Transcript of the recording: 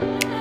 Bye.